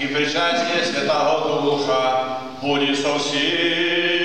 и причастие Святого Духа будет со всеми.